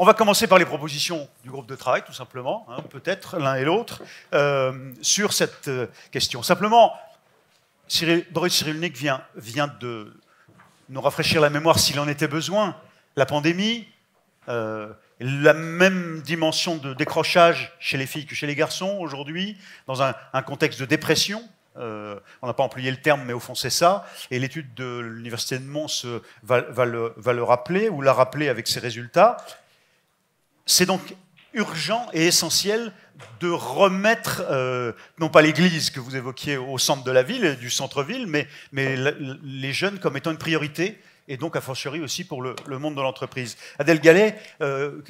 On va commencer par les propositions du groupe de travail, tout simplement, hein, peut-être l'un et l'autre, euh, sur cette euh, question. Simplement, Cyril, Boris Cyrulnik vient, vient de nous rafraîchir la mémoire s'il en était besoin. La pandémie, euh, la même dimension de décrochage chez les filles que chez les garçons aujourd'hui, dans un, contexte de dépression. On n'a pas employé le terme, mais au fond c'est ça. Et l'étude de l'université de Mons va, le, va, le, rappeler, ou l'a rappeler avec ses résultats. C'est donc urgent et essentiel de remettre, euh, non pas l'église que vous évoquiez au centre de la ville, du centre-ville, mais, les jeunes comme étant une priorité et donc a fortiori aussi pour le, monde de l'entreprise. Adèle Gallet, euh,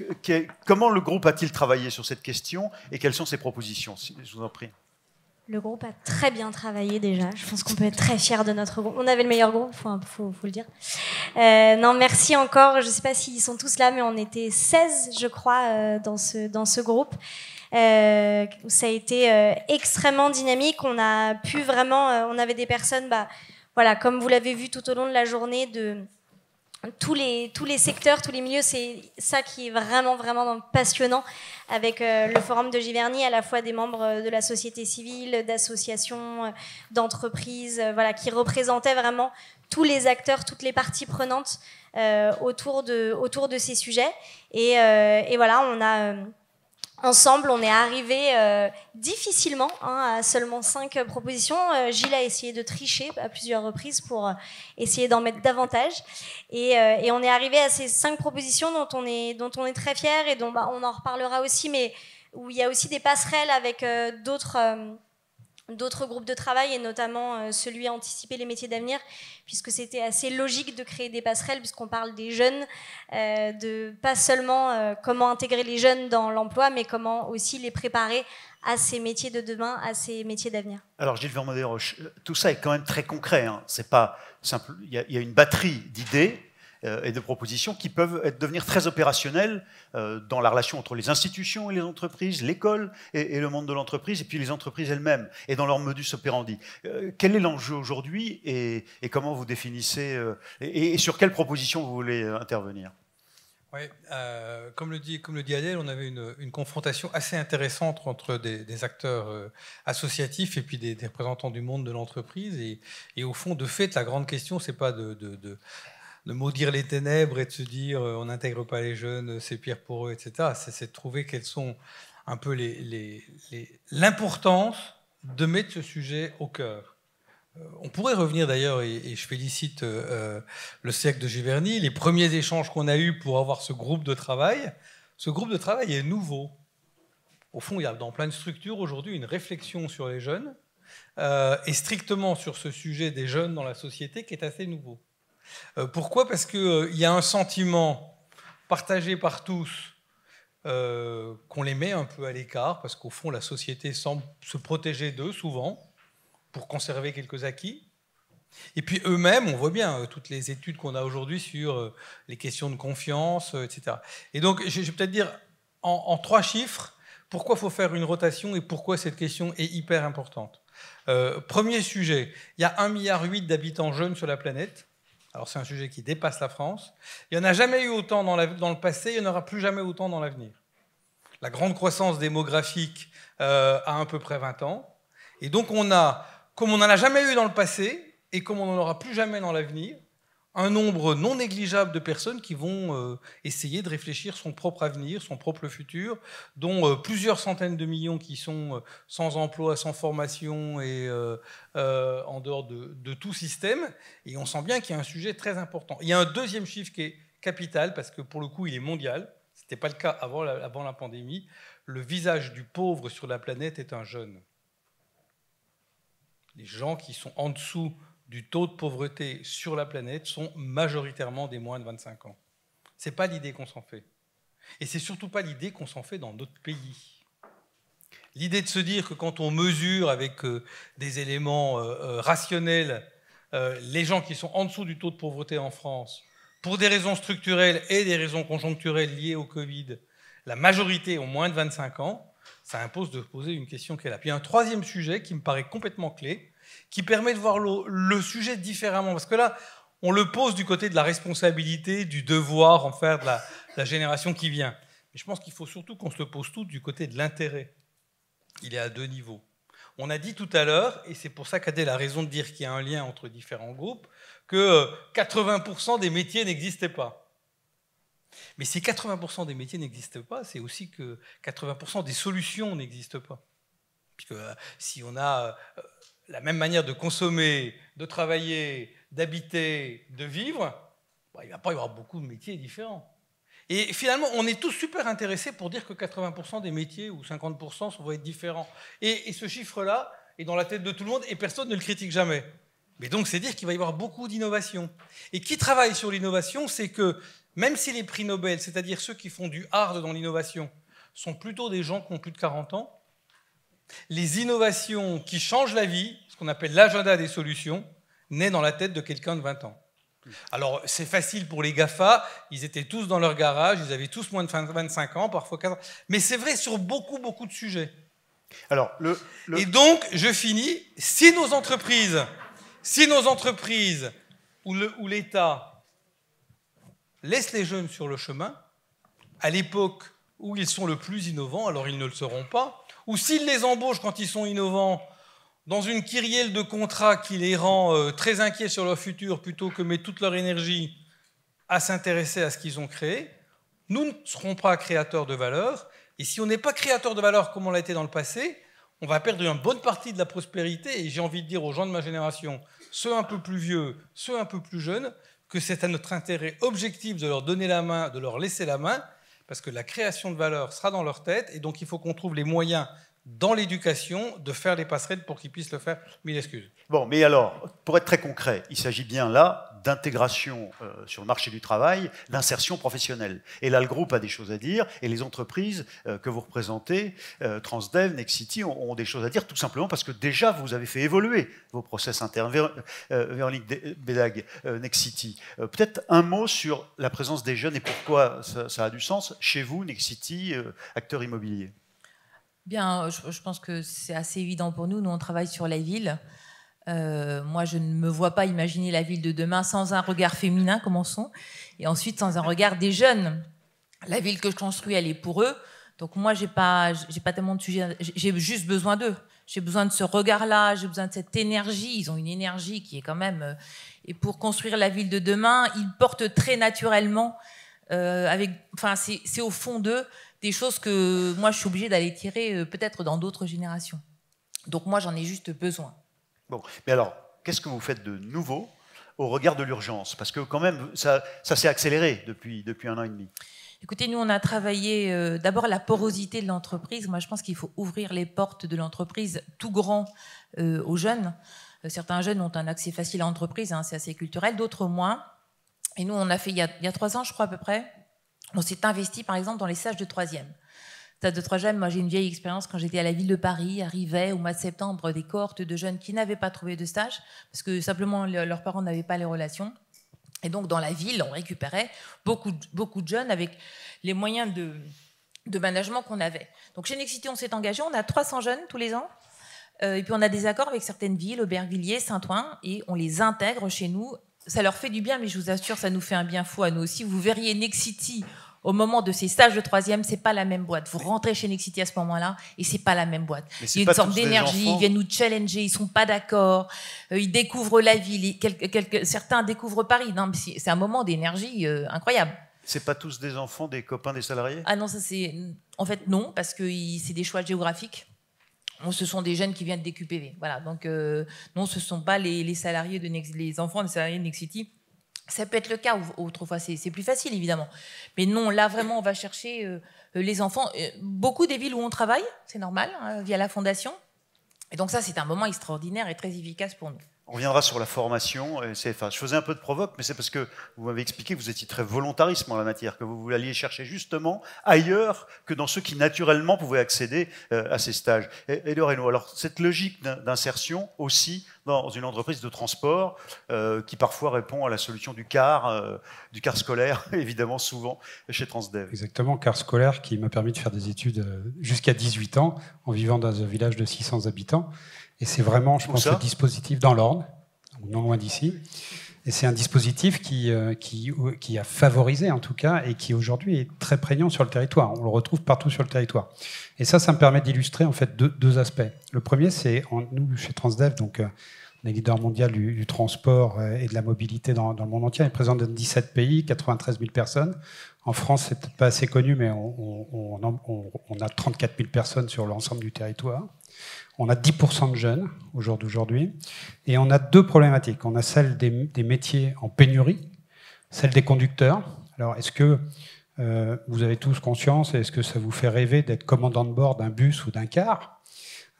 comment le groupe a-t-il travaillé sur cette question et quelles sont ses propositions Je vous en prie? Le groupe a très bien travaillé déjà. Je pense qu'on peut être très fier de notre groupe. On avait le meilleur groupe, il faut, faut, le dire. Euh, non, merci encore. Je ne sais pas s'ils sont tous là, mais on était 16, je crois, euh, dans, ce, dans ce groupe. Euh, ça a été euh, extrêmement dynamique. On a pu vraiment, on avait des personnes, bah, voilà, comme vous l'avez vu tout au long de la journée, de tous les, tous les secteurs, tous les milieux, c'est ça qui est vraiment, vraiment passionnant avec euh, le forum de Giverny, à la fois des membres de la société civile, d'associations, euh, d'entreprises, euh, voilà, qui représentaient vraiment tous les acteurs, toutes les parties prenantes autour, de, autour de ces sujets. Et, et voilà, on a Ensemble, on est arrivé euh, difficilement hein, à seulement cinq propositions. Euh, Gilles a essayé de tricher à plusieurs reprises pour euh, essayer d'en mettre davantage. Et, on est arrivé à ces cinq propositions dont on est, dont on est très fier et dont bah, on en reparlera aussi, mais où il y a aussi des passerelles avec d'autres d'autres groupes de travail et notamment euh, celui à anticiper les métiers d'avenir, puisque c'était assez logique de créer des passerelles puisqu'on parle des jeunes, euh, de pas seulement euh, comment intégrer les jeunes dans l'emploi, mais comment aussi les préparer à ces métiers de demain, à ces métiers d'avenir. Alors Gilles Vermodé-Roche, tout ça est quand même très concret. Hein. C'est pas simple. Il y, a une batterie d'idées et de propositions qui peuvent devenir très opérationnelles euh, dans la relation entre les institutions et les entreprises, l'école et, le monde de l'entreprise, et puis les entreprises elles-mêmes, et dans leur modus operandi. Euh, quel est l'enjeu aujourd'hui et, comment vous définissez, et, sur quelles propositions vous voulez intervenir? Oui, comme, le dit, comme le dit Adèle, on avait une, confrontation assez intéressante entre des, acteurs associatifs et puis des, représentants du monde de l'entreprise. Et, au fond, de fait, la grande question, c'est pas de maudire les ténèbres et de se dire euh, on n'intègre pas les jeunes, c'est pire pour eux, etc. C'est de trouver quelles sont un peu l'importance de mettre ce sujet au cœur. Euh, on pourrait revenir d'ailleurs, et, je félicite euh, le cercle de Giverny, les premiers échanges qu'on a eus pour avoir ce groupe de travail. Ce groupe de travail est nouveau. Au fond, il y a dans plein de structures aujourd'hui une réflexion sur les jeunes, et strictement sur ce sujet des jeunes dans la société qui est assez nouveau. Euh, pourquoi? Parce qu'il euh, y a un sentiment partagé par tous euh, qu'on les met un peu à l'écart, parce qu'au fond, la société semble se protéger d'eux souvent pour conserver quelques acquis. Et puis eux-mêmes, on voit bien toutes les études qu'on a aujourd'hui sur les questions de confiance, etc. Et donc, je vais peut-être dire en, trois chiffres pourquoi il faut faire une rotation et pourquoi cette question est hyper importante. premier sujet, il y a 1,8 milliard d'habitants jeunes sur la planète. Alors c'est un sujet qui dépasse la France. Il n'y en a jamais eu autant dans, le passé, il n'y en aura plus jamais autant dans l'avenir. La grande croissance démographique euh, a à peu près 20 ans. Et donc on a, comme on n'en a jamais eu dans le passé, et comme on n'en aura plus jamais dans l'avenir, un nombre non négligeable de personnes qui vont euh, essayer de réfléchir son propre avenir, son propre futur, dont euh, plusieurs centaines de millions qui sont euh, sans emploi, sans formation et en dehors de, tout système. Et on sent bien qu'il y a un sujet très important. Il y a un deuxième chiffre qui est capital, parce que pour le coup, il est mondial. Ce n'était pas le cas avant avant la pandémie. Le visage du pauvre sur la planète est un jeune. Les gens qui sont en dessous du taux de pauvreté sur la planète sont majoritairement des moins de 25 ans. Ce n'est pas l'idée qu'on s'en fait. Et c'est surtout pas l'idée qu'on s'en fait dans notre pays. L'idée de se dire que quand on mesure avec euh, des éléments euh, euh, rationnels les gens qui sont en dessous du taux de pauvreté en France, pour des raisons structurelles et des raisons conjoncturelles liées au Covid, la majorité ont moins de 25 ans, ça impose de poser une question est là. Puis un troisième sujet qui me paraît complètement clé, qui permet de voir le, sujet différemment. Parce que là, on le pose du côté de la responsabilité, du devoir, en faire de la génération qui vient. Mais je pense qu'il faut surtout qu'on se le pose tout du côté de l'intérêt. Il est à deux niveaux. On a dit tout à l'heure, et c'est pour ça qu'Adèle a raison de dire qu'il y a un lien entre différents groupes, que 80% des métiers n'existaient pas. Mais si 80% des métiers n'existent pas, c'est aussi que 80% des solutions n'existent pas. Puisque euh, si on a euh, la même manière de consommer, de travailler, d'habiter, de vivre, bah, il ne va pas y avoir beaucoup de métiers différents. Et finalement, on est tous super intéressés pour dire que 80% des métiers ou 50% vont être différents. Et, et ce chiffre-là est dans la tête de tout le monde et personne ne le critique jamais. Mais donc, c'est dire qu'il va y avoir beaucoup d'innovation. Et qui travaille sur l'innovation, c'est que même si les prix Nobel, c'est-à-dire ceux qui font du hard dans l'innovation, sont plutôt des gens qui ont plus de 40 ans, les innovations qui changent la vie, ce qu'on appelle l'agenda des solutions, naît dans la tête de quelqu'un de 20 ans. Alors, c'est facile pour les GAFA, ils étaient tous dans leur garage, ils avaient tous moins de 25 ans, parfois 40 Mais c'est vrai sur beaucoup, beaucoup de sujets. Alors, le, Et donc, je finis, si nos entreprises, si nos entreprises ou l'État laissent les jeunes sur le chemin, à l'époque où ils sont le plus innovants, alors ils ne le seront pas, ou s'ils les embauchent quand ils sont innovants, dans une kyrielle de contrats qui les rend euh, très inquiets sur leur futur plutôt que mettre toute leur énergie à s'intéresser à ce qu'ils ont créé, nous ne serons pas créateurs de valeur. Et si on n'est pas créateur de valeur comme on l'a été dans le passé, on va perdre une bonne partie de la prospérité. Et j'ai envie de dire aux gens de ma génération, ceux un peu plus vieux, ceux un peu plus jeunes, que c'est à notre intérêt objectif de leur donner la main, de leur laisser la main, parce que la création de valeur sera dans leur tête. Et donc il faut qu'on trouve les moyens dans l'éducation de faire les passerelles pour qu'ils puissent le faire. Mille excuses. Bon, mais alors, pour être très concret, il s'agit bien là d'intégration euh, sur le marché du travail, d'insertion professionnelle. Et là, le groupe a des choses à dire, et les entreprises euh, que vous représentez, euh, Transdev, Nexity, ont, des choses à dire, tout simplement parce que déjà, vous avez fait évoluer vos process internes. Véronique Bédag, Nexity, peut-être un mot sur la présence des jeunes et pourquoi ça, a du sens chez vous, Nexity, acteur immobilier. Bien, je, pense que c'est assez évident pour nous. Nous, on travaille sur la ville. Euh, moi, je ne me vois pas imaginer la ville de demain sans un regard féminin, commençons, et ensuite sans un regard des jeunes. La ville que je construis, elle est pour eux. Donc moi, j'ai pas, j'ai pas tellement de sujets. J'ai juste besoin d'eux. J'ai besoin de ce regard-là. J'ai besoin de cette énergie. Ils ont une énergie qui est quand même. Euh, et pour construire la ville de demain, ils portent très naturellement. Euh, enfin, c'est au fond d'eux des choses que moi je suis obligée d'aller tirer peut-être dans d'autres générations. Donc moi j'en ai juste besoin. Bon, mais alors, qu'est-ce que vous faites de nouveau au regard de l'urgence? Parce que quand même, ça, ça s'est accéléré depuis, depuis un an et demi. Écoutez, nous, on a travaillé euh, d'abord la porosité de l'entreprise. Moi, je pense qu'il faut ouvrir les portes de l'entreprise tout grand euh, aux jeunes. certains jeunes ont un accès facile à l'entreprise, hein, c'est assez culturel, d'autres moins. Et nous, on a fait, il y a, il y a trois ans, je crois à peu près, on s'est investi, par exemple, dans les stages de troisième. Stage de troisième, moi j'ai une vieille expérience quand j'étais à la ville de Paris, arrivait au mois de septembre des cohortes de jeunes qui n'avaient pas trouvé de stage, parce que simplement leurs parents n'avaient pas les relations. Et donc dans la ville, on récupérait beaucoup, beaucoup de jeunes avec les moyens de, de management qu'on avait. Donc chez Nexity, on s'est engagé, on a 300 jeunes tous les ans. Euh, et puis on a des accords avec certaines villes, Aubervilliers, Saint-Ouen, et on les intègre chez nous ça leur fait du bien, mais je vous assure, ça nous fait un bien fou à nous aussi. Vous verriez Nexity au moment de ces stages de troisième, c'est pas la même boîte. Vous rentrez chez Nexity à ce moment-là et c'est pas la même boîte. Il y a une sorte d'énergie, ils viennent nous challenger, ils sont pas d'accord, euh, ils découvrent la ville, certains découvrent Paris. Non, c'est un moment d'énergie euh, incroyable. C'est pas tous des enfants, des copains, des salariés? Ah non, ça c'est en fait non parce que c'est des choix géographiques ce sont des jeunes qui viennent des QPV. Voilà. Donc, euh, non, ce ne sont pas les, salariés de les enfants des salariés de Nexity. Ça peut être le cas autrefois, c'est plus facile évidemment. Mais non, là vraiment, on va chercher euh, les enfants. Euh, beaucoup des villes où on travaille, c'est normal, hein, via la fondation. Et donc ça, c'est un moment extraordinaire et très efficace pour nous. On reviendra sur la formation. Je faisais un peu de provoque, mais c'est parce que vous m'avez expliqué que vous étiez très volontariste en la matière, que vous vouliez chercher justement ailleurs que dans ceux qui naturellement pouvaient accéder euh, à ces stages. Et, et alors cette logique d'insertion aussi dans une entreprise de transport euh, qui parfois répond à la solution du car, euh, du car scolaire, évidemment souvent chez Transdev. Exactement, car scolaire qui m'a permis de faire des études jusqu'à 18 ans en vivant dans un village de 600 habitants. Et c'est vraiment, je pense, le dispositif dans l'ordre, non loin d'ici. Et c'est un dispositif qui, qui, qui, a favorisé, en tout cas, et qui aujourd'hui est très prégnant sur le territoire. On le retrouve partout sur le territoire. Et ça, ça me permet d'illustrer en fait deux, deux, aspects. Le premier, c'est nous, chez Transdev, donc on est leader mondial du, transport et de la mobilité dans, le monde entier. On est présent dans 17 pays, 93 000 personnes. En France, c'est peut-être pas assez connu, mais on, a 34 000 personnes sur l'ensemble du territoire. On a 10% de jeunes au jour d'aujourd'hui. Et on a deux problématiques. On a celle des, métiers en pénurie, celle des conducteurs. Alors, est-ce que euh, vous avez tous conscience, est-ce que ça vous fait rêver d'être commandant de bord d'un bus ou d'un car?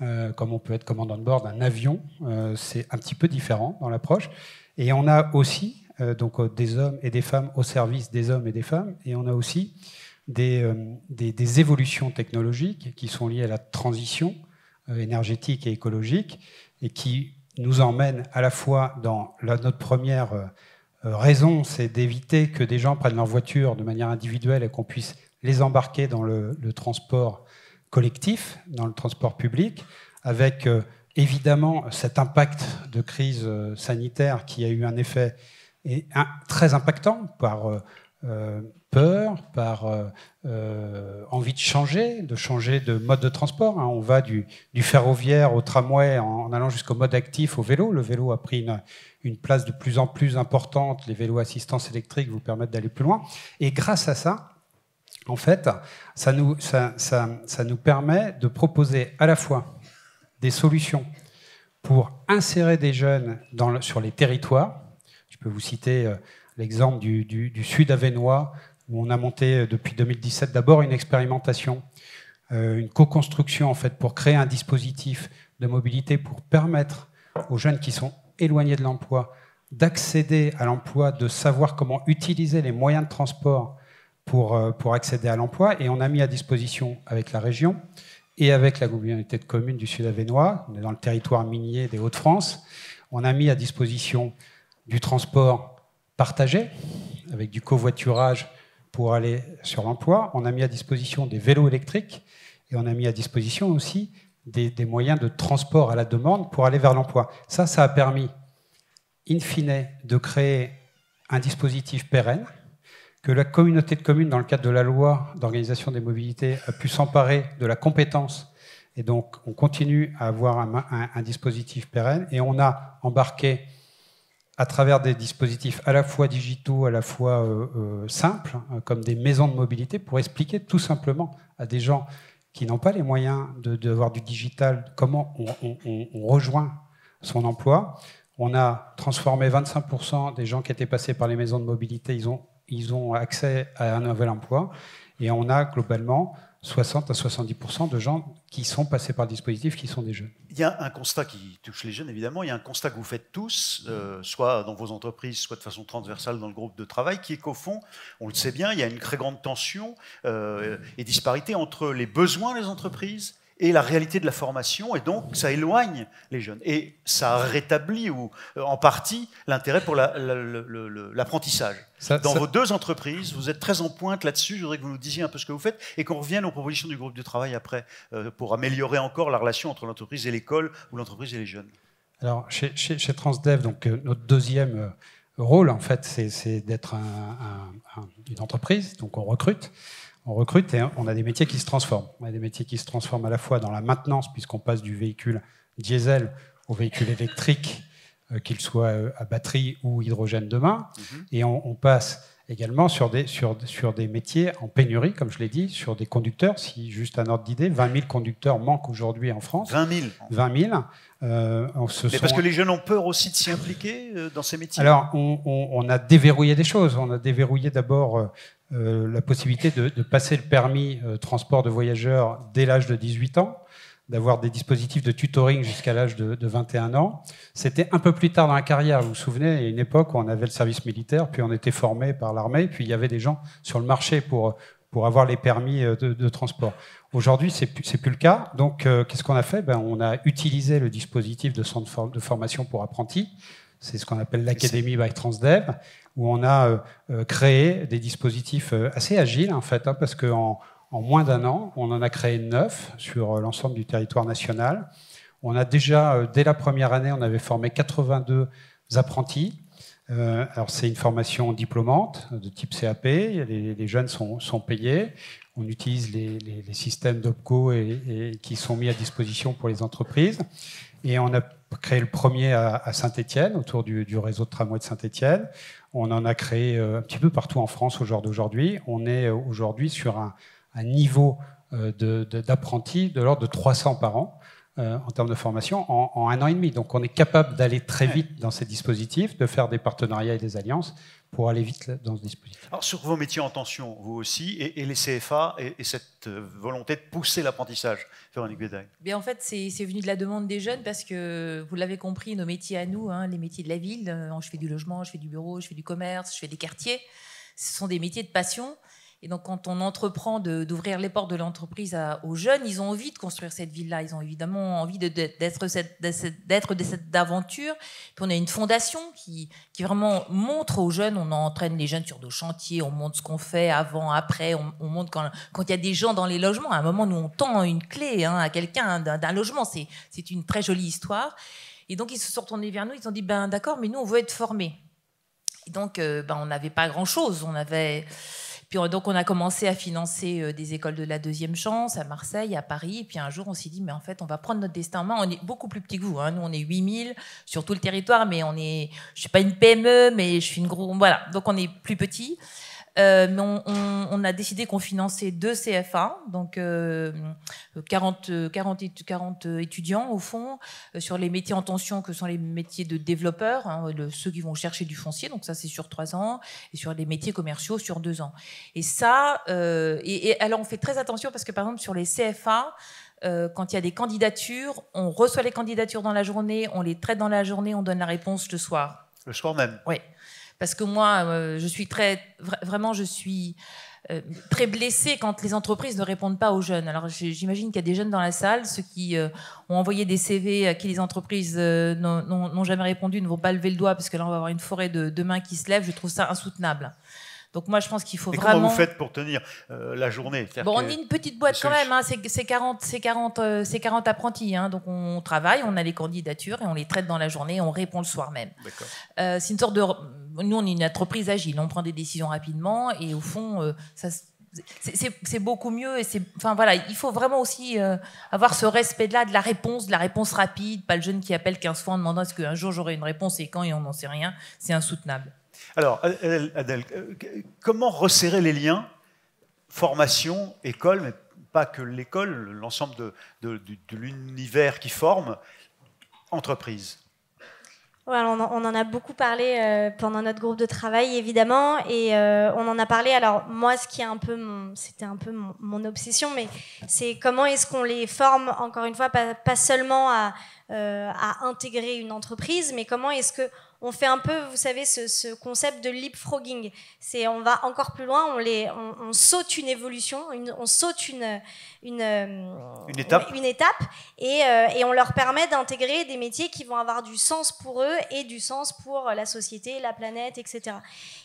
Euh, comme on peut être commandant de bord d'un avion. Euh, c'est un petit peu différent dans l'approche. Et on a aussi euh, donc des hommes et des femmes au service des hommes et des femmes, et on a aussi des, des, évolutions technologiques qui sont liées à la transition énergétique et écologique, et qui nous emmènent à la fois dans notre première raison, c'est d'éviter que des gens prennent leur voiture de manière individuelle et qu'on puisse les embarquer dans le, le transport collectif dans le transport public, avec euh, évidemment cet impact de crise euh, sanitaire qui a eu un effet très impactant par euh, peur, par envie de changer, de changer de mode de transport. Hein. On va du, ferroviaire au tramway en, allant jusqu'au mode actif au vélo. Le vélo a pris une, une, place de plus en plus importante. Les vélos assistance électrique vous permettent d'aller plus loin. Et grâce à ça, en fait, ça nous, permet de proposer à la fois des solutions pour insérer des jeunes sur les territoires. Je peux vous citer euh, l'exemple du, Sud Avenois, où on a monté euh, depuis 2017 d'abord une expérimentation, euh, une co-construction en fait, pour créer un dispositif de mobilité pour permettre aux jeunes qui sont éloignés de l'emploi d'accéder à l'emploi, de savoir comment utiliser les moyens de transport pour, euh, pour accéder à l'emploi. Et on a mis à disposition avec la région et avec la communauté de communes du Sud-Avenois, on est dans le territoire minier des Hauts-de-France, on a mis à disposition du transport partagé, avec du covoiturage pour aller sur l'emploi. On a mis à disposition des vélos électriques et on a mis à disposition aussi des, des moyens de transport à la demande pour aller vers l'emploi. Ça, ça a permis, in fine, de créer un dispositif pérenne que la communauté de communes, dans le cadre de la loi d'organisation des mobilités, a pu s'emparer de la compétence. Et donc, on continue à avoir un, dispositif pérenne. Et on a embarqué, à travers des dispositifs à la fois digitaux, à la fois euh, euh, simples, hein, comme des maisons de mobilité, pour expliquer tout simplement à des gens qui n'ont pas les moyens d'avoir du digital comment on, on rejoint son emploi. On a transformé 25% des gens qui étaient passés par les maisons de mobilité, ils ont ils ont accès à un nouvel emploi. Et on a globalement 60 à 70% de gens qui sont passés par le dispositif qui sont des jeunes. Il y a un constat qui touche les jeunes, évidemment. Il y a un constat que vous faites tous, euh, soit dans vos entreprises, soit de façon transversale dans le groupe de travail, qui est qu'au fond, on le sait bien, il y a une très grande tension euh, et disparité entre les besoins des entreprises et la réalité de la formation, et donc ça éloigne les jeunes. Et ça rétablit, ou euh, en partie, l'intérêt pour l'apprentissage. Dans vos deux entreprises, vous êtes très en pointe là-dessus, je voudrais que vous nous disiez un peu ce que vous faites, et qu'on revienne aux propositions du groupe de travail après, euh, pour améliorer encore la relation entre l'entreprise et l'école, ou l'entreprise et les jeunes. Alors, chez, chez, Transdev, donc, euh, notre deuxième rôle, en fait, c'est d'être une entreprise, donc on recrute on recrute et on a des métiers qui se transforment. On a des métiers qui se transforment à la fois dans la maintenance, puisqu'on passe du véhicule diesel au véhicule électrique, euh, qu'il soit euh, à batterie ou hydrogène demain. Mhm. Et on, passe également sur des, sur, sur des métiers en pénurie, comme je l'ai dit, sur des conducteurs. Si juste un ordre d'idée, 20 000 conducteurs manquent aujourd'hui en France. 20 000 20 000. Euh, Mais parce que les jeunes ont peur aussi de s'y impliquer dans ces métiers? Alors, on, on, a déverrouillé des choses. On a déverrouillé d'abord euh, la possibilité de, passer le permis euh, transport de voyageurs dès l'âge de 18 ans, d'avoir des dispositifs de tutoring jusqu'à l'âge de, 21 ans. C'était un peu plus tard dans la carrière, vous vous souvenez, il y a une époque où on avait le service militaire, puis on était formé par l'armée, puis il y avait des gens sur le marché pour, pour avoir les permis euh, de, transport. Aujourd'hui, c'est plus, plus le cas. Donc, qu'est-ce qu'on a fait? Ben, On a utilisé le dispositif de centre de formation pour apprentis. C'est ce qu'on appelle l'Académie by Transdev où on a euh, euh, créé des dispositifs euh, assez agiles, en fait, hein, parce qu'en en moins d'un an, on en a créé neuf sur l'ensemble du territoire national. On a déjà, dès la première année, on avait formé 82 apprentis. alors c'est une formation diplômante de type CAP, les, jeunes sont, sont, payés, on utilise les, les systèmes d'OPCO et, qui sont mis à disposition pour les entreprises. Et on a créé le premier à, Saint-Étienne, autour du, réseau de tramway de Saint-Étienne. On en a créé euh, un petit peu partout en France au jour d'aujourd'hui. On est euh, aujourd'hui sur un, niveau euh, d'apprentis de, l'ordre de 300 par an. en termes de formation en, un an et demi. Donc on est capable d'aller très vite dans ces dispositifs, de faire des partenariats et des alliances pour aller vite dans ce dispositif. Alors sur vos métiers en tension, vous aussi, et, les CFA, et, cette euh, volonté de pousser l'apprentissage, Véronique Bédaille Bien, En fait, c'est venu de la demande des jeunes parce que, vous l'avez compris, nos métiers à nous, hein, les métiers de la ville, euh, je fais du logement, je fais du bureau, je fais du commerce, je fais des quartiers, ce sont des métiers de passion. Et donc, quand on entreprend d'ouvrir les portes de l'entreprise aux jeunes, ils ont envie de construire cette ville-là. Ils ont évidemment envie d'être cette aventure. Puis on a une fondation qui, qui vraiment montre aux jeunes. On entraîne les jeunes sur nos chantiers. On montre ce qu'on fait avant, après. On, montre quand, quand il y a des gens dans les logements. À un moment, nous, on tend une clé hein, à quelqu'un d'un logement. C'est une très jolie histoire. Et donc, ils se sont tournés vers nous. Ils ont dit, ben d'accord, mais nous, on veut être formés. Et donc, euh, ben, on n'avait pas grand-chose. On avait... Puis donc on a commencé à financer euh, des écoles de la deuxième chance à Marseille, à Paris. Et puis un jour on s'est dit mais en fait on va prendre notre destin en main. On est beaucoup plus petit que vous. Hein. Nous on est 8000 sur tout le territoire, mais on est, je suis pas une PME, mais je suis une grosse, voilà. Donc on est plus petit. Euh, on, a décidé qu'on finançait deux CFA, donc 40, euh, 40, 40, étudiants au fond, euh, sur les métiers en tension que sont les métiers de développeurs, hein, ceux qui vont chercher du foncier, donc ça c'est sur trois ans, et sur les métiers commerciaux sur deux ans. Et ça, et, alors on fait très attention parce que par exemple sur les CFA, quand il y a des candidatures, on reçoit les candidatures dans la journée, on les traite dans la journée, on donne la réponse le soir. Le soir même. Oui parce que moi, euh, je suis très, vraiment, je suis euh, très blessée quand les entreprises ne répondent pas aux jeunes. Alors j'imagine qu'il y a des jeunes dans la salle, ceux qui euh, ont envoyé des CV à qui les entreprises n'ont jamais répondu ne vont pas lever le doigt parce que là on va avoir une forêt de, de mains qui se lèvent. Je trouve ça insoutenable. Donc moi, je pense qu'il faut vraiment. Comment vous faites pour tenir euh, la journée? Bon, on est une petite boîte quand même. Hein, c'est 40, 40, 40 apprentis. Hein, donc on travaille, on a les candidatures et on les traite dans la journée. Et on répond le soir même. Euh, c'est une sorte de. Nous, on est une entreprise agile. On prend des décisions rapidement et au fond, euh, ça c'est beaucoup mieux et c'est enfin voilà il faut vraiment aussi euh, avoir ce respect là de la réponse de la réponse rapide pas le jeune qui appelle 15 fois en demandant est-ce qu'un jour j'aurai une réponse et quand et on n'en sait rien c'est insoutenable alors, Adèle, euh, comment resserrer les liens formation, école, mais pas que l'école, l'ensemble de, l'univers qui forme, entreprise? On, en a beaucoup parlé euh, pendant notre groupe de travail, évidemment, et euh, on en a parlé. Alors moi, ce qui est un peu, c'était un peu mon, obsession, mais c'est comment est-ce qu'on les forme, encore une fois, pas, seulement à, à, intégrer une entreprise, mais comment est-ce que on fait un peu, vous savez, ce, concept de leapfrogging. C'est on va encore plus loin, on, les, on, saute une évolution, on saute une, une, une étape, une, étape et, euh, et, on leur permet d'intégrer des métiers qui vont avoir du sens pour eux et du sens pour la société, la planète, etc.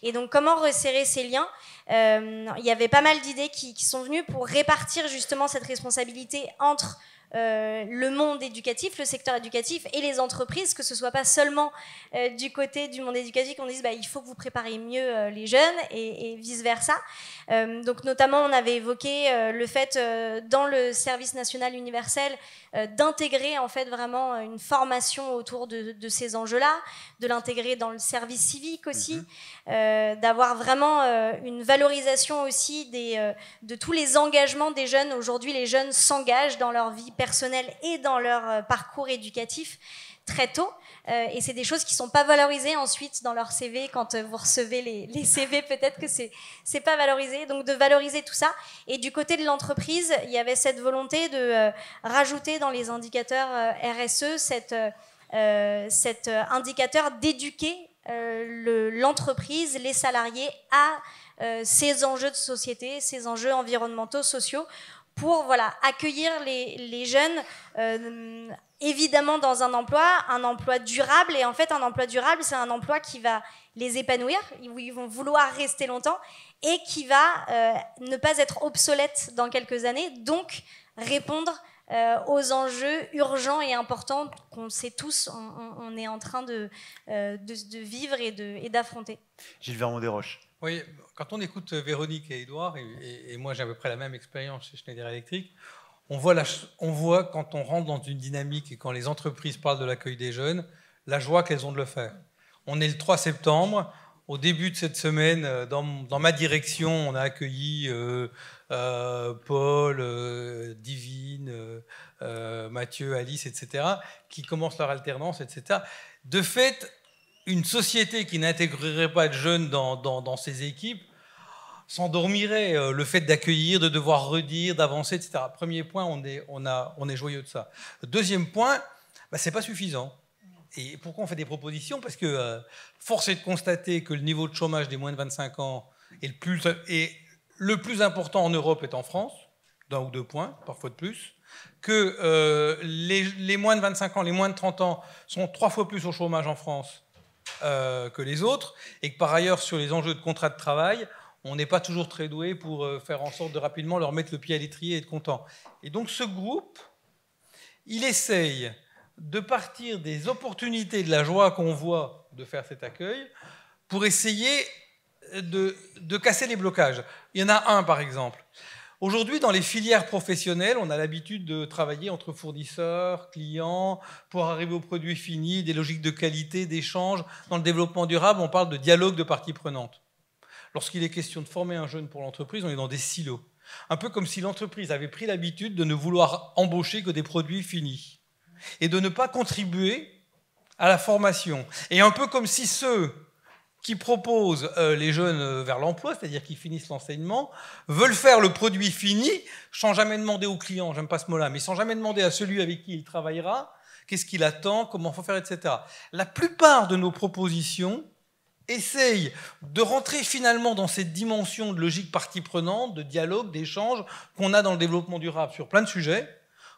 Et donc, comment resserrer ces liens? Euh, Il y avait pas mal d'idées qui, qui sont venues pour répartir justement cette responsabilité entre euh, le monde éducatif, le secteur éducatif et les entreprises, que ce soit pas seulement euh, du côté du monde éducatif qu'on dise bah, il faut que vous préparez mieux euh, les jeunes et, vice versa. donc notamment on avait évoqué le fait dans le service national universel d'intégrer en fait vraiment une formation autour de, ces enjeux-là, de l'intégrer dans le service civique aussi, mhm. d'avoir vraiment une valorisation aussi des, de tous les engagements des jeunes. Aujourd'hui les jeunes s'engagent dans leur vie personnel et dans leur euh, parcours éducatif très tôt. Euh, et c'est des choses qui sont pas valorisées ensuite dans leur CV. Quand euh, vous recevez les, CV, peut-être que c'est c'est pas valorisé. Donc de valoriser tout ça. Et du côté de l'entreprise, il y avait cette volonté de rajouter dans les indicateurs RSE cet indicateur d'éduquer l'entreprise, les salariés à ces enjeux de société, ces enjeux environnementaux, sociaux, pour voilà, accueillir les, les jeunes, euh, évidemment dans un emploi, un emploi durable. Et en fait, un emploi durable, c'est un emploi qui va les épanouir, où ils vont vouloir rester longtemps et qui va euh, ne pas être obsolète dans quelques années, donc répondre euh, aux enjeux urgents et importants qu'on sait tous, on, est en train de, de, vivre et d'affronter. Gilles Vermont-Desroches. Quand on écoute Véronique et Édouard, et, moi j'ai à peu près la même expérience chez Schneider Electric, on voit, quand on rentre dans une dynamique et quand les entreprises parlent de l'accueil des jeunes, la joie qu'elles ont de le faire. On est le 3 septembre, au début de cette semaine, euh, dans, ma direction, on a accueilli euh, euh, Paul, Divine, Mathieu, Alice, etc., qui commencent leur alternance, etc. De fait, une société qui n'intégrerait pas de jeunes dans, ses équipes s'endormirait. le fait d'accueillir, de devoir redire, d'avancer, etc. Premier point, on est, joyeux de ça. Deuxième point, bah, ce n'est pas suffisant. Et pourquoi on fait des propositions? Parce que euh, force est de constater que le niveau de chômage des moins de 25 ans est le plus, le plus important en Europe est en France, d'un ou deux points, parfois de plus, que euh, les, moins de 25 ans, les moins de 30 ans sont trois fois plus au chômage en France euh, que les autres, et que par ailleurs, sur les enjeux de contrat de travail, on n'est pas toujours très doué pour faire en sorte de rapidement leur mettre le pied à l'étrier et être content. Et donc ce groupe, il essaye de partir des opportunités de la joie qu'on voit de faire cet accueil pour essayer de, casser les blocages. Il y en a un, par exemple. Aujourd'hui, dans les filières professionnelles, on a l'habitude de travailler entre fournisseurs, clients, pour arriver aux produits finis, des logiques de qualité, d'échange. Dans le développement durable, on parle de dialogue de parties prenantes. Lorsqu'il est question de former un jeune pour l'entreprise, on est dans des silos. Un peu comme si l'entreprise avait pris l'habitude de ne vouloir embaucher que des produits finis et de ne pas contribuer à la formation. Et un peu comme si ceux qui proposent euh, les jeunes euh, vers l'emploi, c'est-à-dire qui finissent l'enseignement, veulent faire le produit fini sans jamais demander au client, j'aime pas ce mot-là, mais sans jamais demander à celui avec qui il travaillera qu'est-ce qu'il attend, comment faut faire, etc. La plupart de nos propositions essayent de rentrer finalement dans cette dimension de logique partie prenante, de dialogue, d'échange qu'on a dans le développement durable sur plein de sujets,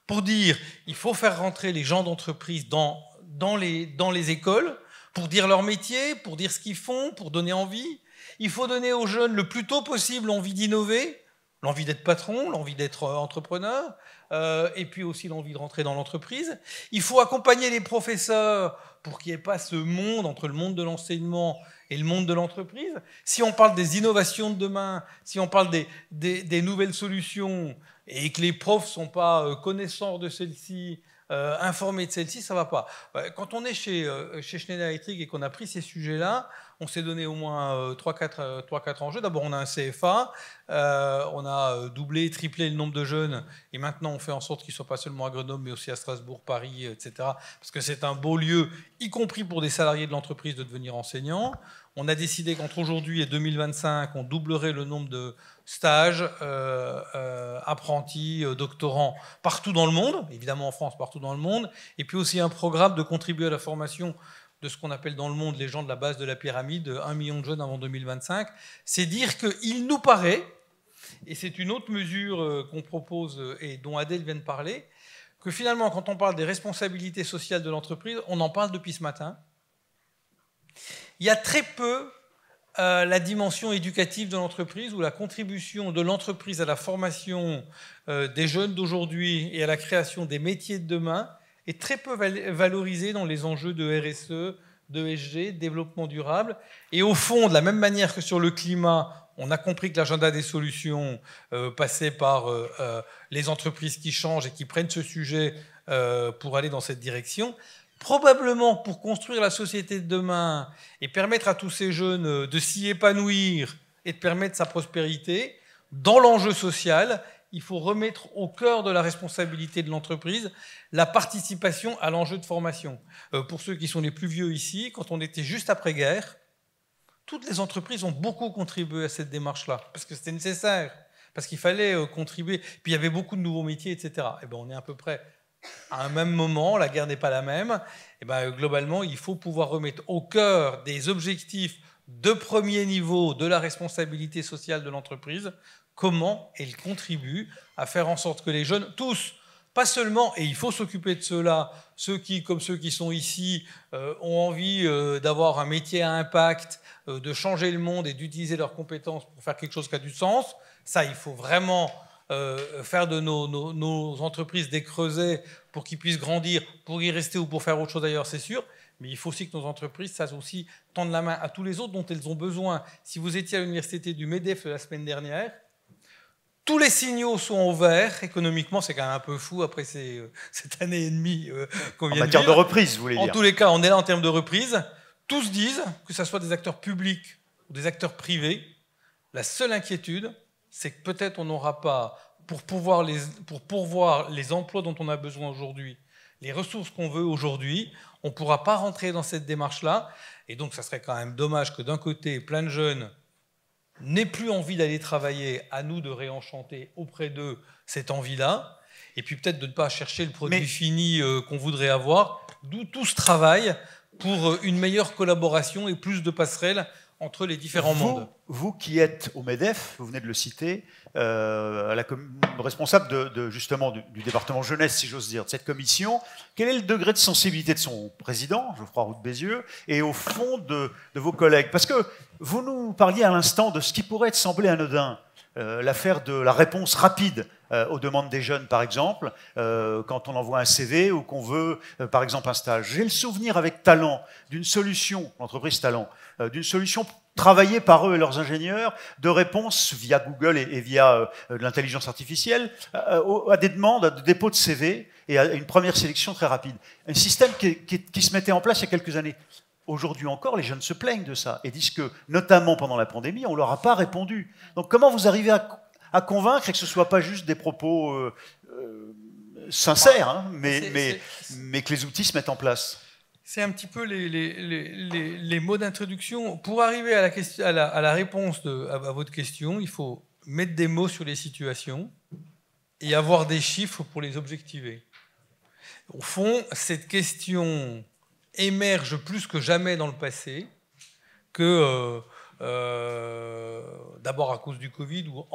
pour dire il faut faire rentrer les gens d'entreprise dans, dans, les, dans les écoles, pour dire leur métier, pour dire ce qu'ils font, pour donner envie. Il faut donner aux jeunes le plus tôt possible l'envie d'innover, l'envie d'être patron, l'envie d'être euh, entrepreneur, euh, et puis aussi l'envie de rentrer dans l'entreprise. Il faut accompagner les professeurs pour qu'il n'y ait pas ce monde entre le monde de l'enseignement et le monde de l'entreprise. Si on parle des innovations de demain, si on parle des, des, nouvelles solutions, et que les profs ne sont pas euh, connaissants de celles-ci, euh, informés de celles-ci, ça ne va pas. Quand on est chez, euh, chez Schneider Electric et qu'on a pris ces sujets-là, on s'est donné au moins 3-4 enjeux. D'abord, on a un CFA, on a doublé, triplé le nombre de jeunes, et maintenant on fait en sorte qu'ils ne soient pas seulement à Grenoble, mais aussi à Strasbourg, Paris, etc. Parce que c'est un beau lieu, y compris pour des salariés de l'entreprise, de devenir enseignants. On a décidé qu'entre aujourd'hui et 2025, on doublerait le nombre de stages, euh, euh, apprentis, euh, doctorants partout dans le monde, évidemment en France, partout dans le monde, et puis aussi un programme de contribuer à la formation de ce qu'on appelle dans le monde les gens de la base de la pyramide, 1 million de jeunes avant 2025. C'est dire qu'il nous paraît, et c'est une autre mesure qu'on propose et dont Adèle vient de parler, que finalement, quand on parle des responsabilités sociales de l'entreprise, on en parle depuis ce matin, il y a très peu euh, la dimension éducative de l'entreprise ou la contribution de l'entreprise à la formation euh, des jeunes d'aujourd'hui et à la création des métiers de demain est très peu valorisée dans les enjeux de RSE, de SG, développement durable. Et au fond, de la même manière que sur le climat, on a compris que l'agenda des solutions euh, passait par les entreprises qui changent et qui prennent ce sujet pour aller dans cette direction probablement pour construire la société de demain et permettre à tous ces jeunes euh, de s'y épanouir et de permettre sa prospérité, dans l'enjeu social, il faut remettre au cœur de la responsabilité de l'entreprise la participation à l'enjeu de formation. Euh, pour ceux qui sont les plus vieux ici, quand on était juste après-guerre, toutes les entreprises ont beaucoup contribué à cette démarche-là, parce que c'était nécessaire, parce qu'il fallait euh, contribuer. Puis il y avait beaucoup de nouveaux métiers, etc. Et eh ben on est à peu près à un même moment, la guerre n'est pas la même, et eh ben, globalement, il faut pouvoir remettre au cœur des objectifs de premier niveau de la responsabilité sociale de l'entreprise comment elle contribue à faire en sorte que les jeunes, tous, pas seulement, et il faut s'occuper de ceux-là, ceux qui, comme ceux qui sont ici, euh, ont envie euh, d'avoir un métier à impact, euh, de changer le monde et d'utiliser leurs compétences pour faire quelque chose qui a du sens, ça, il faut vraiment faire de nos, entreprises des creusets pour qu'ils puissent grandir, pour y rester ou pour faire autre chose d'ailleurs, c'est sûr. Mais il faut aussi que nos entreprises sachent aussi tendre la main à tous les autres dont elles ont besoin. Si vous étiez à l'université du MEDEF la semaine dernière, tous les signaux sont au vert. Économiquement, c'est quand même un peu fou après ces, cette année et demie euh, qu'on vient en matière de, de reprise, vous voulez dire. En tous les cas, on est là en termes de reprise. Tous disent, que ce soit des acteurs publics ou des acteurs privés, la seule inquiétude, c'est que peut-être on n'aura pas, pour, pouvoir les, pour pourvoir les emplois dont on a besoin aujourd'hui, les ressources qu'on veut aujourd'hui, on ne pourra pas rentrer dans cette démarche-là. Et donc, ça serait quand même dommage que d'un côté, plein de jeunes n'aient plus envie d'aller travailler, à nous de réenchanter auprès d'eux cette envie-là, et puis peut-être de ne pas chercher le produit fini euh, qu'on voudrait avoir, d'où tout ce travail pour euh, une meilleure collaboration et plus de passerelles entre les différents mondes. Vous qui êtes au MEDEF, vous venez de le citer, euh, la responsable de, justement du, département jeunesse, si j'ose dire, de cette commission, quel est le degré de sensibilité de son président, Geoffroy Roux de Bézieux, et au fond de, vos collègues? Parce que vous nous parliez à l'instant de ce qui pourrait être semblé anodin, euh, l'affaire de la réponse rapide euh, aux demandes des jeunes, par exemple, euh, quand on envoie un CV ou qu'on veut, par exemple, un stage. J'ai le souvenir avec Talent d'une solution, l'entreprise Talent, d'une solution travaillée par eux et leurs ingénieurs de réponse via Google et, via de l'intelligence artificielle à des demandes, à des dépôts de CV et à une première sélection très rapide. Un système qui se mettait en place il y a quelques années. Aujourd'hui encore, les jeunes se plaignent de ça et disent que, notamment pendant la pandémie, on ne leur a pas répondu. Donc comment vous arrivez à, convaincre et que ce ne soit pas juste des propos euh, euh, sincères, hein, mais, mais, mais, que les outils se mettent en place C'est un petit peu les, les, les, mots d'introduction. Pour arriver à la, question, à la, à la réponse de, à, à votre question, il faut mettre des mots sur les situations et avoir des chiffres pour les objectiver. Au fond, cette question émerge plus que jamais dans le passé, que euh, euh, d'abord à cause du Covid, ou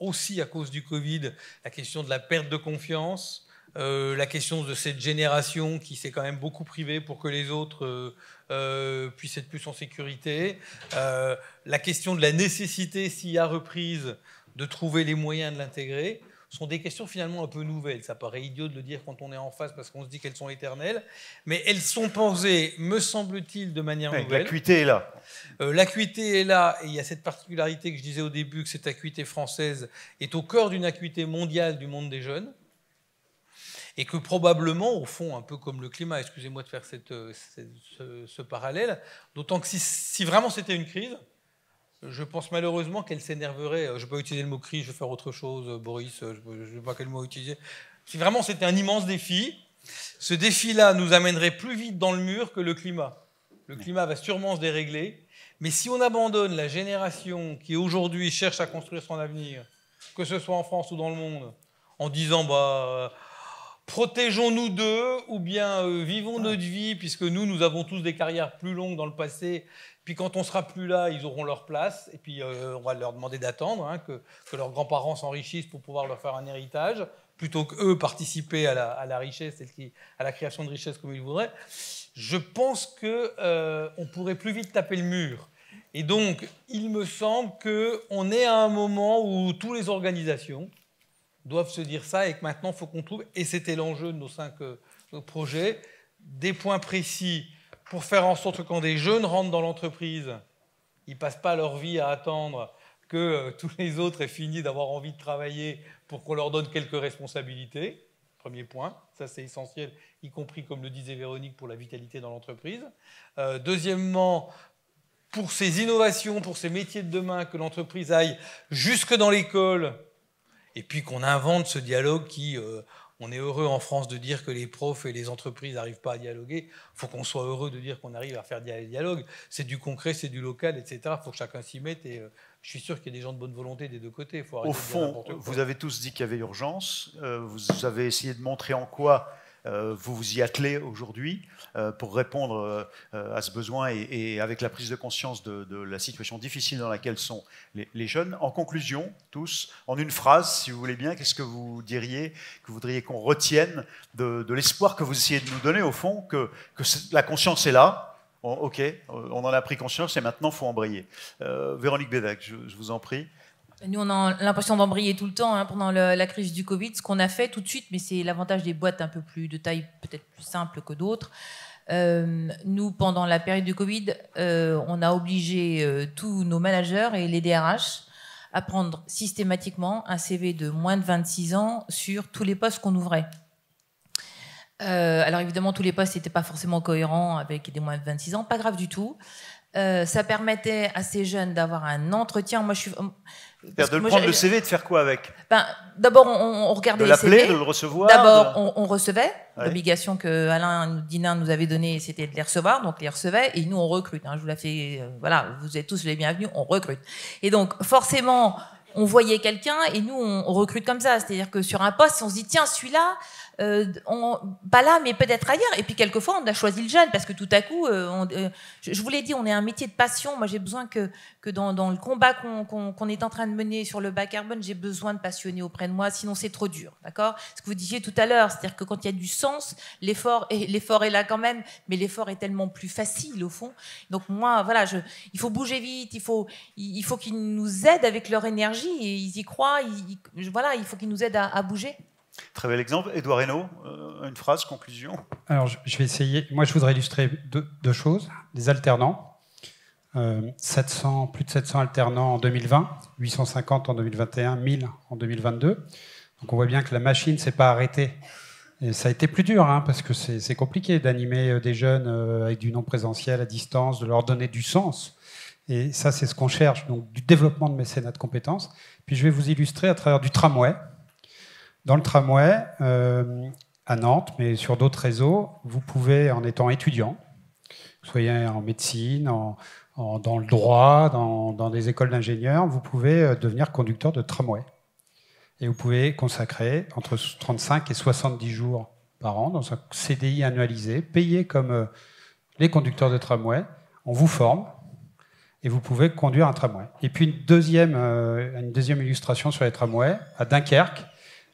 aussi à cause du Covid, la question de la perte de confiance, euh, la question de cette génération qui s'est quand même beaucoup privée pour que les autres puissent être plus en sécurité, la question de la nécessité, s'il y a reprise, de trouver les moyens de l'intégrer sont des questions finalement un peu nouvelles. Ça paraît idiot de le dire quand on est en face parce qu'on se dit qu'elles sont éternelles, mais elles sont posées, me semble-t-il, de manière nouvelle. L'acuité est là. Euh, l'acuité est là, et il y a cette particularité que je disais au début, que cette acuité française est au cœur d'une acuité mondiale du monde des jeunes, et que probablement, au fond, un peu comme le climat, excusez-moi de faire cette, euh, ce, parallèle, d'autant que si, si vraiment c'était une crise, je pense malheureusement qu'elle s'énerverait. Je ne pas utiliser le mot cri, je vais faire autre chose, Boris, je ne sais pas quel mot utiliser. Vraiment c'était un immense défi, ce défi-là nous amènerait plus vite dans le mur que le climat. Le climat va sûrement se dérégler, mais si on abandonne la génération qui aujourd'hui cherche à construire son avenir, que ce soit en France ou dans le monde, en disant bah, protégeons-nous d'eux ou bien euh, vivons notre vie puisque nous, nous avons tous des carrières plus longues dans le passé puis quand on sera plus là, ils auront leur place. Et puis euh, on va leur demander d'attendre hein, que, leurs grands-parents s'enrichissent pour pouvoir leur faire un héritage, plutôt qu'eux participer à la, richesse à la création de richesse comme ils voudraient. Je pense qu'on euh, pourrait plus vite taper le mur. Et donc, il me semble qu'on est à un moment où toutes les organisations doivent se dire ça et que maintenant, il faut qu'on trouve, et c'était l'enjeu de nos cinq euh, projets, des points précis pour faire en sorte que quand des jeunes rentrent dans l'entreprise, ils ne passent pas leur vie à attendre que euh, tous les autres aient fini d'avoir envie de travailler pour qu'on leur donne quelques responsabilités. Premier point, ça c'est essentiel, y compris comme le disait Véronique pour la vitalité dans l'entreprise. Euh, deuxièmement, pour ces innovations, pour ces métiers de demain, que l'entreprise aille jusque dans l'école et puis qu'on invente ce dialogue qui, euh, on est heureux en France de dire que les profs et les entreprises n'arrivent pas à dialoguer. Il faut qu'on soit heureux de dire qu'on arrive à faire des dialogues. C'est du concret, c'est du local, etc. Il faut que chacun s'y mette. Et euh, je suis sûr qu'il y a des gens de bonne volonté des deux côtés. Faut Au fond, vous avez tous dit qu'il y avait urgence. Euh, vous avez essayé de montrer en quoi vous vous y attelez aujourd'hui euh, pour répondre euh, à ce besoin et, avec la prise de conscience de, la situation difficile dans laquelle sont les, jeunes. En conclusion, tous, en une phrase, si vous voulez bien, qu'est-ce que vous diriez, que vous voudriez qu'on retienne de, l'espoir que vous essayez de nous donner, au fond, que, la conscience est là, Ok, on en a pris conscience et maintenant il faut embrayer. Véronique Bédac, je, vous en prie. Nous, on a l'impression d'embrayer tout le temps hein, pendant la crise du Covid. Ce qu'on a fait tout de suite, mais c'est l'avantage des boîtes un peu plus de taille peut-être plus simple que d'autres. Euh, nous, pendant la période du Covid, euh, on a obligé euh, tous nos managers et les DRH à prendre systématiquement un CV de moins de 26 ans sur tous les postes qu'on ouvrait. alors évidemment, tous les postes n'étaient pas forcément cohérents avec des moins de 26 ans, pas grave du tout. ça permettait à ces jeunes d'avoir un entretien. Moi, je suis, de le prendre le CV et de faire quoi avec? Ben, D'abord, on, regardait de les CV. de le recevoir D'abord, on, recevait. L'obligation que Alain Dinin nous avait donnée, c'était de les recevoir. Donc, les recevait. Et nous, on recrute. Hein. je vous la fais. Euh, voilà, vous êtes tous les bienvenus. On recrute. Et donc, forcément, on voyait quelqu'un et nous, on, on recrute comme ça. C'est-à-dire que sur un poste, on se dit tiens, celui-là, euh, on, pas là, mais peut-être ailleurs. Et puis quelquefois, on a choisi le jeune parce que tout à coup, euh, euh, je, vous l'ai dit, on est un métier de passion. Moi, j'ai besoin que, dans, le combat qu'on est en train de mener sur le bas carbone, j'ai besoin de passionnés auprès de moi, sinon c'est trop dur. D'accord? Ce que vous disiez tout à l'heure, c'est-à-dire que quand il y a du sens, l'effort est, là quand même, mais l'effort est tellement plus facile au fond. Donc moi, voilà, je, il faut bouger vite, il faut, il, faut qu'ils nous aident avec leur énergie et ils y croient. voilà, il faut qu'ils nous aident à bouger. Très bel exemple. Edouard Reynaud, euh, une phrase, conclusion. Alors, je vais essayer. Moi, je voudrais illustrer deux, choses. Les alternants. 700, euh, plus de 700 alternants en 2020, 850 en 2021, 1000 en 2022. Donc, on voit bien que la machine ne s'est pas arrêtée. Et ça a été plus dur, hein, parce que c'est compliqué d'animer euh, des jeunes avec du non présentiel à distance, de leur donner du sens. Et ça, c'est ce qu'on cherche, donc du développement de mécénat de compétences. Puis je vais vous illustrer à travers du tramway. Dans le tramway, euh, à Nantes, mais sur d'autres réseaux, vous pouvez, en étant étudiant, soyez en médecine, dans le droit, dans, des écoles d'ingénieurs, vous pouvez euh, devenir conducteur de tramway. Et vous pouvez consacrer entre 35 et 70 jours par an dans un CDI annualisé, payé comme euh, les conducteurs de tramway. On vous forme et vous pouvez conduire un tramway. Et puis une deuxième illustration sur les tramways, à Dunkerque,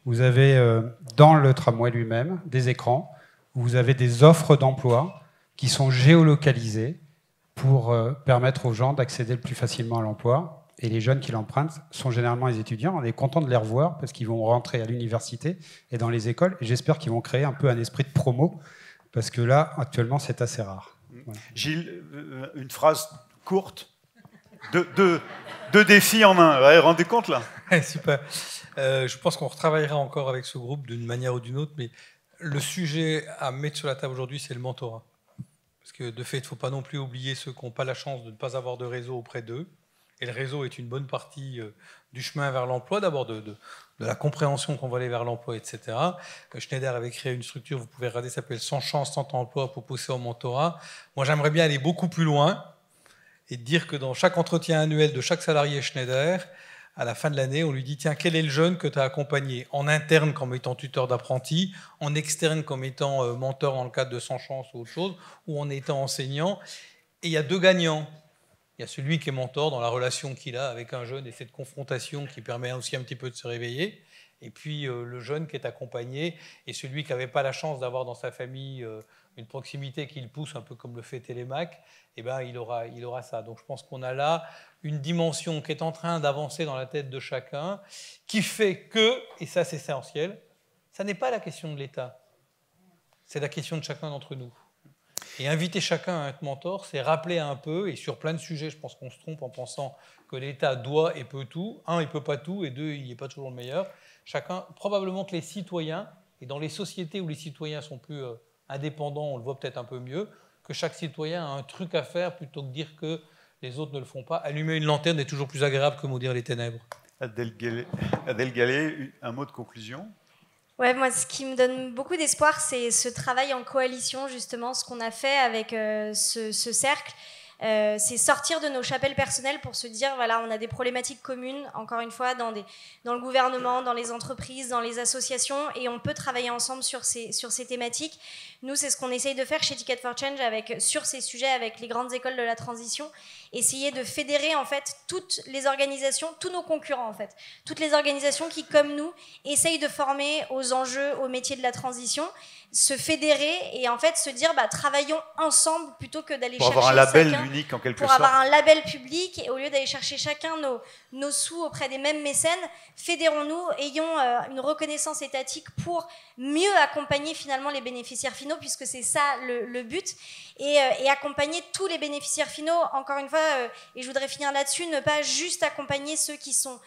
vous avez euh, dans le tramway lui-même des écrans où vous avez des offres d'emploi qui sont géolocalisées pour euh, permettre aux gens d'accéder le plus facilement à l'emploi. Et les jeunes qui l'empruntent sont généralement les étudiants. On est content de les revoir parce qu'ils vont rentrer à l'université et dans les écoles. Et j'espère qu'ils vont créer un peu un esprit de promo parce que là, actuellement, c'est assez rare. Gilles, euh, une phrase courte, deux, deux, défis en un. Vous vous rendez compte là Super. Euh, je pense qu'on retravaillera encore avec ce groupe d'une manière ou d'une autre, mais le sujet à mettre sur la table aujourd'hui, c'est le mentorat. Parce que de fait, il ne faut pas non plus oublier ceux qui n'ont pas la chance de ne pas avoir de réseau auprès d'eux. Et le réseau est une bonne partie euh, du chemin vers l'emploi, d'abord de, la compréhension qu'on va aller vers l'emploi, etc. Euh, Schneider avait créé une structure, vous pouvez regarder, s'appelle Sans chance, sans emploi pour pousser au mentorat. Moi, j'aimerais bien aller beaucoup plus loin et dire que dans chaque entretien annuel de chaque salarié Schneider, à la fin de l'année, on lui dit tiens, quel est le jeune que tu as accompagné? En interne comme étant tuteur d'apprenti, en externe comme étant euh, mentor dans le cadre de Sans Chance ou autre chose, ou en étant enseignant. Et il y a deux gagnants. Il y a celui qui est mentor dans la relation qu'il a avec un jeune et cette confrontation qui permet aussi un petit peu de se réveiller. Et puis euh, le jeune qui est accompagné et celui qui n'avait pas la chance d'avoir dans sa famille euh, une proximité qui le pousse, un peu comme le fait Télémac, eh ben, il, aura, il aura ça. Donc je pense qu'on a là une dimension qui est en train d'avancer dans la tête de chacun, qui fait que, et ça c'est essentiel, ça n'est pas la question de l'État, c'est la question de chacun d'entre nous. Et inviter chacun à être mentor, c'est rappeler un peu, et sur plein de sujets, je pense qu'on se trompe en pensant que l'État doit et peut tout. Un, il peut pas tout, et deux, il n'est pas toujours le meilleur. Chacun, probablement que les citoyens, et dans les sociétés où les citoyens sont plus euh, indépendants, on le voit peut-être un peu mieux, que chaque citoyen a un truc à faire plutôt que dire que les autres ne le font pas. Allumer une lanterne est toujours plus agréable que maudire les ténèbres. Adèle Gallet, un mot de conclusion? Ouais, moi, ce qui me donne beaucoup d'espoir, c'est ce travail en coalition, justement, ce qu'on a fait avec euh, ce, cercle. Euh, c'est sortir de nos chapelles personnelles pour se dire voilà, on a des problématiques communes, encore une fois, dans, des, dans le gouvernement, dans les entreprises, dans les associations, et on peut travailler ensemble sur ces, sur ces thématiques. Nous, c'est ce qu'on essaye de faire chez Ticket for Change avec, sur ces sujets avec les grandes écoles de la transition. Essayer de fédérer en fait toutes les organisations, tous nos concurrents en fait, toutes les organisations qui, comme nous, essayent de former aux enjeux, aux métiers de la transition se fédérer et en fait se dire bah, travaillons ensemble plutôt que d'aller chercher pour avoir un label chacun, unique en quelque pour sorte. avoir un label public et au lieu d'aller chercher chacun nos, nos sous auprès des mêmes mécènes fédérons-nous ayons euh, une reconnaissance étatique pour mieux accompagner finalement les bénéficiaires finaux puisque c'est ça le, le but et, euh, et, accompagner tous les bénéficiaires finaux encore une fois euh, et je voudrais finir là-dessus ne pas juste accompagner ceux qui sont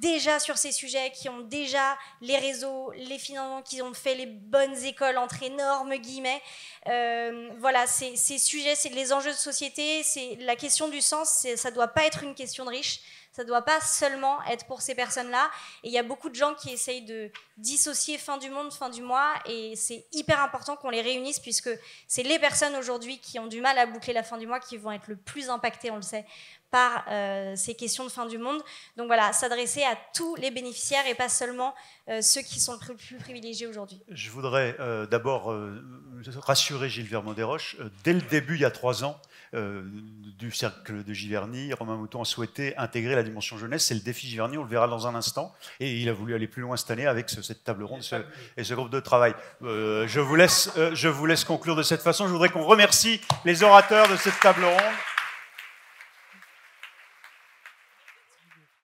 déjà sur ces sujets, qui ont déjà les réseaux, les financements, qui ont fait les bonnes écoles entre énormes guillemets. Euh, voilà, ces, sujets, c'est les enjeux de société, c'est la question du sens, ça ne doit pas être une question de riches. Ça ne doit pas seulement être pour ces personnes-là. Et il y a beaucoup de gens qui essayent de dissocier fin du monde, fin du mois. Et c'est hyper important qu'on les réunisse puisque c'est les personnes aujourd'hui qui ont du mal à boucler la fin du mois qui vont être le plus impactées, on le sait, par euh, ces questions de fin du monde. Donc voilà, s'adresser à tous les bénéficiaires et pas seulement euh, ceux qui sont le plus, privilégiés aujourd'hui. Je voudrais euh, d'abord rassurer Gilles Vermont-Desroches. dès le début, il y a trois ans, du cercle de Giverny, Romain Mouton a souhaité intégrer la dimension jeunesse. C'est le défi Giverny, on le verra dans un instant. Et il a voulu aller plus loin cette année avec ce, cette table ronde et ce groupe de travail. je, vous laisse, je vous laisse conclure de cette façon. Je voudrais qu'on remercie les orateurs de cette table ronde.